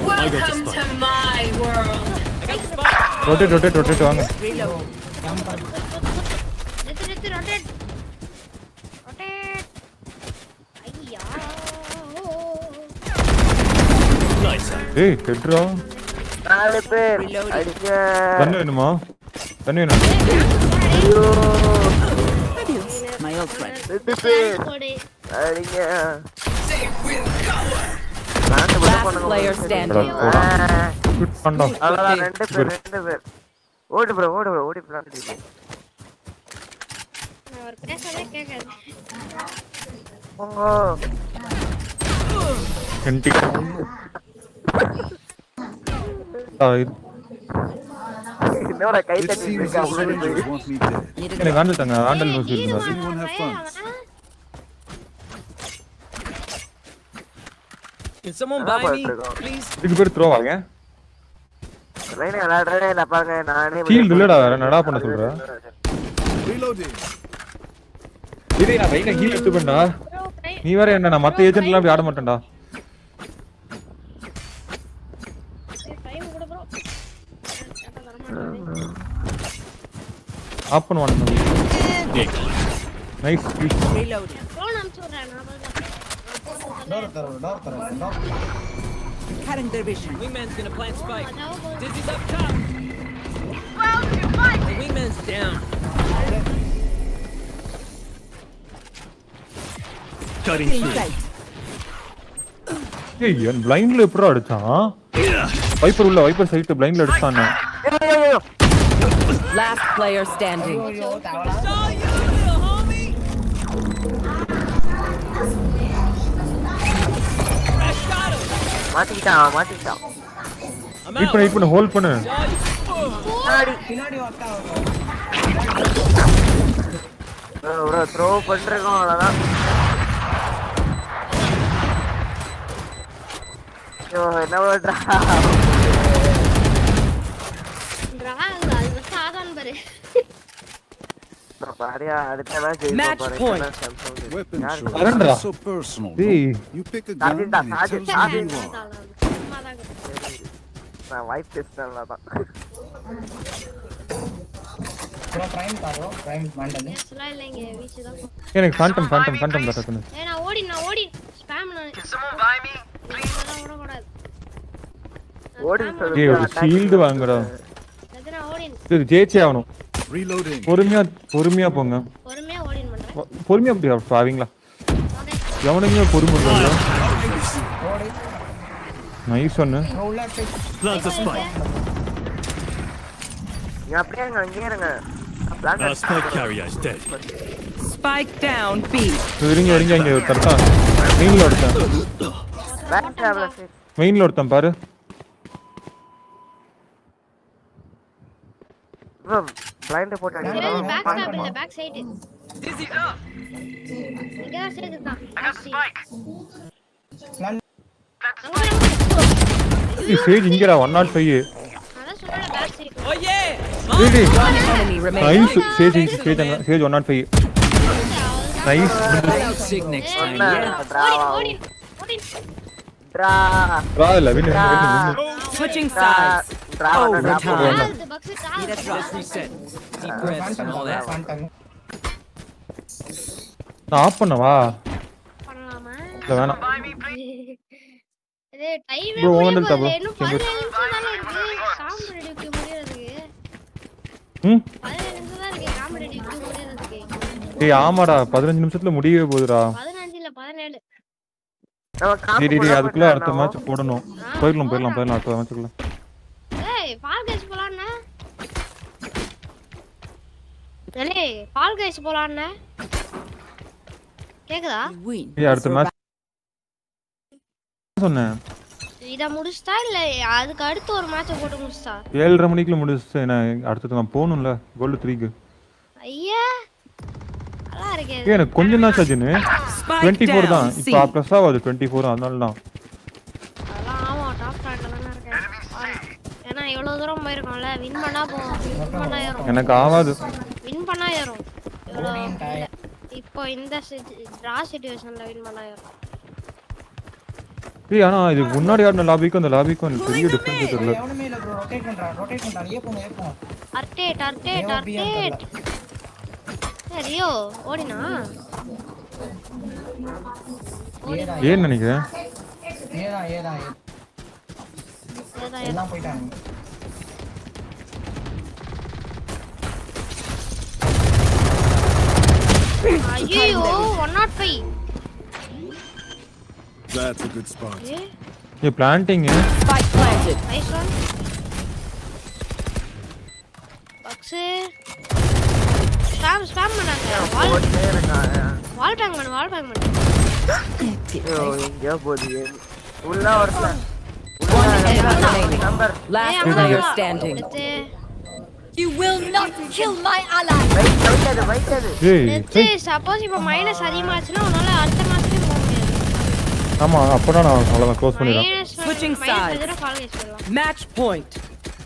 Welcome to my world.
Rotate rotate rotate வாங்க. ஏய் கெட்ரா
நாலு பேர். அடிக்க
கண்ணு வேணுமா? கண்ணு வேணும்?
ஐயோ.
My old friend.
ரெண்டு பேர். அடிங்க.
Last
பண்ணுங்க
player
bro.
standing.
ஷூட் பண்ணா.
அவ்வளவுதான் ரெண்டு பேர் ரெண்டு பேர். ஓடு ப்ரோ ஓடு ப்ரோ ஓடி ப்ரோ
நான் அவர் பேசவே கேட்காது.
போங்க
இது-
என்னோட கை தட்டி இருக்கா முன்னாடி போய்
ஆண்டல் நியூஸ் இருந்தா
Can someone buy me, please?
இதுக்கு பேர் த்ரோவாங்க
லைன் பாருங்க நானே
இல்லடா, பண்ண சொல்ற?
Reloading.
இதே நான் ஹீல் நீ வேற என்ன நான் மத்த ஏஜென்ட்லாம் அப்படி ஆட மாட்டேன்டா
டைம் கூட ப்ரோ தர மாட்டேன்
ஆஃப் பண்ணுவானுங்க நைஸ்
Reloading.
ஃபோன் அனுப்பிச்சு விட்றேன் நான் பார்த்துக்கிறேன்.
டோர் தர டோர் தர door
Cutting their vision.
Wingman's gonna plant spike.
அதாவது போதும்.
Dizzy's up top. The wingman's down.
Cutting
In
through.
sight.
ஏய் என் பிளைண்ட்ல எப்படா அடிச்சான் வைப்பர் உள்ள வைப்பர் சைட்டு பிளைண்ட்ல அடிச்சான்
Last player standing.
மாட்டிக்கிட்டான் மாட்டிக்கிட்டான்
வெயிட். பண்ணு வெயிட் பண்ணு ஹோல்ட் பண்ணு.
பின்னாடி ப்ரோ த்ரோ பண்றோம் அவ்வளவுதான் என்ன பண்றா
ட்ரா அது ஃபஸ்ட் ஆதான் பாரு
பாரியா அடுத்த match
Match point.
Weapon so personal. You pick a gun
தான்
நான் வைப் டெஸ்ட்ல தான்
ப்ரோ பிரைம் தாரோ பிரைம் மேண்டல்
ஆக்சுவலா இல்லைங்க வீச்சு தான்
எனக்கு ஃபேண்டம் ஃபேண்டம் ஃபேண்டம் தான்
ஏய் நான் ஓடி நான் ஓடி ஸ்பாம் நான் இதெல்லாம் ஓடக்கூடாது நான்
ஓடி
spam
சொல்லு.
ஏய் ஒரு ஷீல்டு வாங்குடா
அது நான் ஓடி
இது ஜெயிச்சே ஆகணும்
Reloading.
பொறுமையா பொறுமையா போங்க
பொறுமையா ஓடின் பண்றேன்
பொ- பொறுமையா அப்படி பாவீங்களா எவனுமே பொறுமை இல்ல நைஸ் ஒன்னு
the spike.
நீங்க அப்படியே இருங்க அங்கேயே இருங்க Plant
Our spike carrier is dead.
Spike down. B.
இருங்க இருங்க இங்க ஒருத்தன் மெயின்ல ஒருத்தன்
tabல sit.
மெயின்ல ஒருத்தன் பாரு
blind போட்டு அடிங்க
பேக் ஸ்டாப் இல்ல பேக் சைடு
Dizzy up.
இங்க தான் சைடு தான்
சேஜ் இங்கடா ஒன் நாட் ஃபைவ்
அதான் சொன்னல
back side remaining.
Nice Sage Sage
Sage one nought five
nice
Yeah.
டிராவா
ஓடி ஓடி
டிரா
ரா இல்ல வின்னு
Switching sides. Overtime.
நான் ஆஃப் பண்ணவா
பண்ணலாமா?
இல்ல வேணாம்.
இது டைம். இன்னும் 17 நிமிஷம் தானே இருக்கு. காம்படிட்டிவ்க்கு முடியறதுக்கு.
ம்?
17 நிமிஷம் தான் இருக்கு. காம்படிட்டிவ்க்கு முடியறதுக்கு.
ஏய் ஆமாடா. பதினஞ்சு நிமிஷத்துல முடியவே போகுதுடா.
15 இல்ல 17
அதுக்குள்ள அடுத்த. மேட்ச் போடணும். அடுத்த
ஏய் கைஸ் போலாம்னா கைஸ் போலாம்னா கேக்குதா?
Win.
ஏய் அடுத்த மேட்ச் சொன்னேன்
இத முடிச்சிட்டா இல்ல அதுக்கு அடுத்து ஒரு மேட்ச் போட்டு
ஏழரை மணிக்குள்ள முடிச்சு நான் அடுத்தது நான் போகணும்ல கோல்டு த்ரீக்கு
ஐயா நல்லா இருக்கே.
எனக்கு சஜினு
Spike
டுவெண்ட்டி ஃபோர் தான். இப்போ ப்ளஸ் ஆகாது டுவெண்ட்டி ஃபோர் அதனால தான்.
அதெல்லாம் ஆமா டாப் ரேங்க்ல தானே இருக்கேன். ஏன்னா இவ்வளவு தூரம் போயிருக்கோம்ல வின் பண்ணா போதும் வின் பண்ணா ஏறும்.
எனக்கு ஆகாது.
வின் பண்ணா ஏறும். இவ்வளவு இல்ல. இப்போ இந்த டிரா சிச்சுவேஷன்ல வின் பண்ணா ஏறும்.
ஏய் ஆனா இதுக்கு முன்னாடி ஆடின லாபிக்கும் அந்த லாபிக்கும் எனக்கு பெரிய டிஃபரன்ஸ் தெரியல
எவனுமே இல்ல ப்ரோ ரொட்டேட் பண்றான் ரொட்டேட் பண்றான் ஏ போங்க ஏ போங்க?
அர்டேட் அர்டேட் அர்டேட் ரியோ ஓடினா?
ஏடா
ஏன்னு நினைக்கிறேன்
ஏடா ஏடா ஏ
ஏதா
எல்லாம் போயிட்டாங்க
ஐயோ one naught five
That's a good spot.
A
A planting
Spike planted.
Nice one bucks Spam spam பண்ணாங்க வால்
ஓடிட்டே இருக்கான்
வால் பேங்க் பண்ணு வால் பேங்க் பண்ணு
ஐயோ எங்கேயோ போகுது ஏன் உள்ள ஒருத்தன்
One enemy remaining.
Number
Last
ஏய்,
player
அவ்வளவுதான்.
standing.
எடுத்து
You will not kill my ally.
Wait wait அது வைட் அது
ஏய்
எடுத்து சப்போஸ் இப்போ மைனஸ் அதிகமாச்சுன்னா உன்னால அடுத்த மாசத்துக்கு போக முடியாது
ஆமா அப்பதான் நான் அவ்வளவுதான் க்ளோஸ் பண்ணிடுறேன்
மைனஸ்
Switching
மைனஸ்
sides.
எதிர கால் கேஸ் போடலாம்
Match point.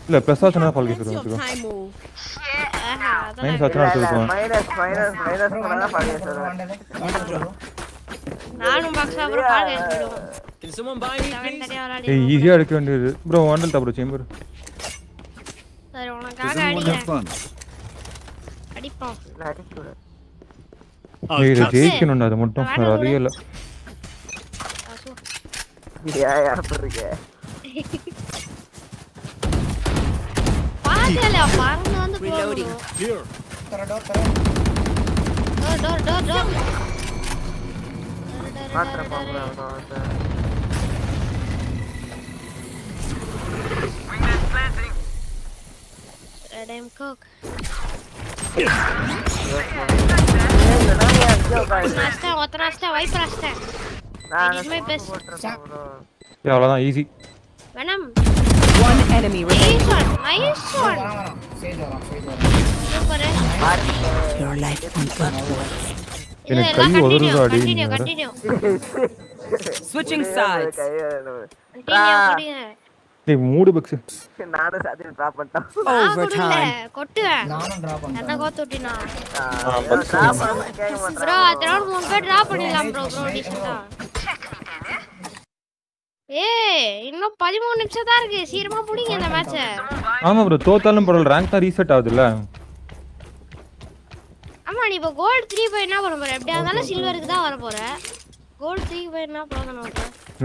இல்ல ப்ளஸ் ஆச்சுன்னா ஃபால் கேஸ்.
ஆஹா
மைனஸ் ஆச்சுன்னா எடுத்துக்கலாம்
மைனஸ் மைனஸ் மைனஸ் பண்ணா
வாண்டது வாண்டது ப்ரோ
நானும் பாக்ஸ் அப்புறம் கால் கேஸ் போடுவோம்
Can someone buy me, please?
ஏய் ஈஸியா எடுக்க வேண்டியது ப்ரோ வாண்டல் தா ப்ரோ சேம்பர்
சரி உனக்காக அடிக்கிறேன்? அடிப்போம்
அடிச்சு
ஏய் இதை ஜெயிக்கணும்டா அது மட்டும்
வேணாம்
வேற வழியே இல்ல
அசு.
ஏன் யார் போறீங்க
பாக்கல பறந்து வந்து
Reloading.
போகணும்
Here.
தர டோர் தர
டோர் டோர் டோர் டோர்
மாத்திரம் போகிறேன்
ரெடைம் கோக் நஷ்டம் ஒத்த நஷ்டம் வைப்பு நஷ்டம்
நான்
It is my best.
போட்டிருக்கேன் bro.
ஏய் அவ்வளவுதான் easy
Venom. One enemy remaining.
Nice one.
Your life
எனக்கு கை
continue,
உதறுதா அடி.
Switching sides.
Continue, continue.
டேய் மூடு பக்ஸ்
நானும் சாத்தியம் ட்ராப் பண்ணிட்டேன்
நான் கொடுக்கல, கொட்டுவேன்.
நானும் டிரா பண்றேன்
என்ன கோத்து விட்டினா?
ட்ராப்
அடுத்த round மூணு பேர் drop பண்ணிடலாம் bro, bro, decent ஆ. ஏய், இன்னும் பதிமூணு நிமிஷம் தான் இருக்கு. சீக்கிரமா புடிங்க இந்த மேட்ச
ஆமா ப்ரோ தோத்தாலும் பரவாயில்ல. ரேங்க் தான் ரீசெட் ஆகுதுல்ல.
ஆமா நீ இப்போ கோல்ட் த்ரீ போய் என்ன பண்ண போற? எப்படியா இருந்தாலும் சில்வருக்கு தான் வர போற. கோல்ட் த்ரீக்கு போய் என்ன ப்ரோஜனம்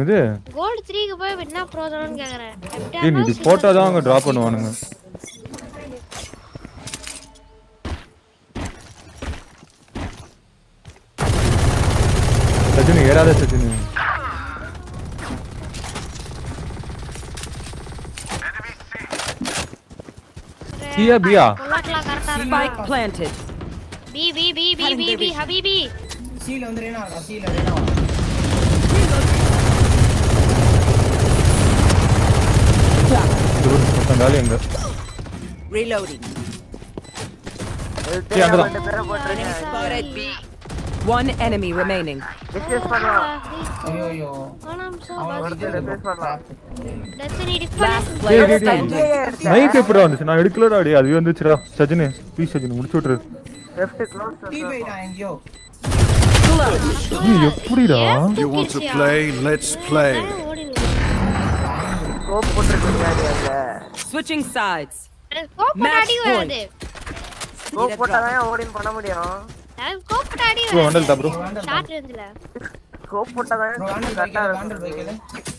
இது
கோல்ட் த்ரீக்கு போய் என்ன ப்ரோஜனம்னு கேக்குறேன்.
நீ இது போட்டா தான் அவங்க டிராப் பண்ணுவானுங்க. சச்சின் ஏறாத Sachin.
Here, Bia.
Spike planted.
B, B, B, B, B, B,
Habibi. Seal on the Rena, seal
on the Rena.
Reloading.
Yeah,
One enemy remaining.
Discuss பண்ணலாம்
ஐயோ ஐயோ அவன்
ஒரு டிஸ்கஸ் பண்ணலாம்
Last player
டேய், டேய்,
standing.
நைட் எப்படா வந்துச்சு நான் எடுக்கலடா அடி அது வந்துச்சுடா சஜினு ப்ளீஸ் சஜின் முடிச்சு விட்டுரு
லெஃப்ட் க்ளோஸ்
டீ போயிட்டான் எங்கேயோ
நீ எப்படிடா
You want to play? Let's play.
Scope போட்டிருக்கீங்க அங்க
Switching sides.
கோப்
Match
அடி வராது
ஸ்கோப் போட்டாதான் ஓடின் பண்ண முடியும்
அடி
ப்ரோ தா ப்ரோ.
ரேஞ்சில
ஸ்கோப்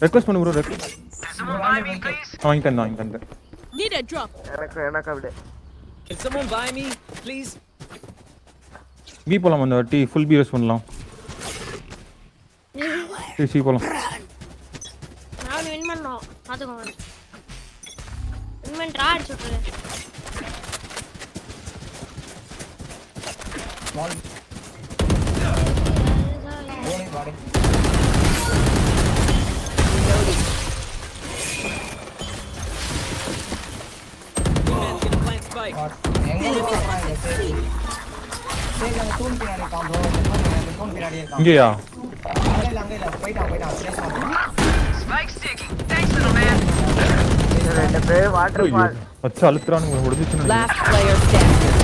ரெக்வஸ்ட் பண்ணு ப்ரோ ரெக்வஸ்ட் வாங்கி தந்தேன் வாங்கி தந்தேன்
Need a drop.
எனக்கு எனக்கு அப்படி
Can someone buy me, please?
B போலாம் அந்த வாட்டி ஃபுல் பி பண்ணலாம். சரி சி போலாம்.
நான் வின் பண்ணோம். பாத்துக்கோங்க. வின் பண்ணிட்டா அடிச்சு விட்டுரு
வால் ஓடி வாடி
Gonna plant spike.
எங்க இருக்கான் இந்த சேஜ் சேஜ் அங்க தூண் பின்னாடி இருக்கான் ப்ரோ அந்த தூண் பின்னாடி இருக்கான்
இங்கேயா
அங்க இல்ல அங்க இல்ல போயிட்டான் போயிட்டான் பிளேஸ் பண்ணு
இது ரெண்டு பேர் வாட்டர் ஃபால்
வச்சு அழுத்துறானுங்க முடிஞ்சிச்சுன்னு
Last player standing.
போட்டுருதா
நைஸ் ரைட்
அவ்வளோ முடிச்சிட்டு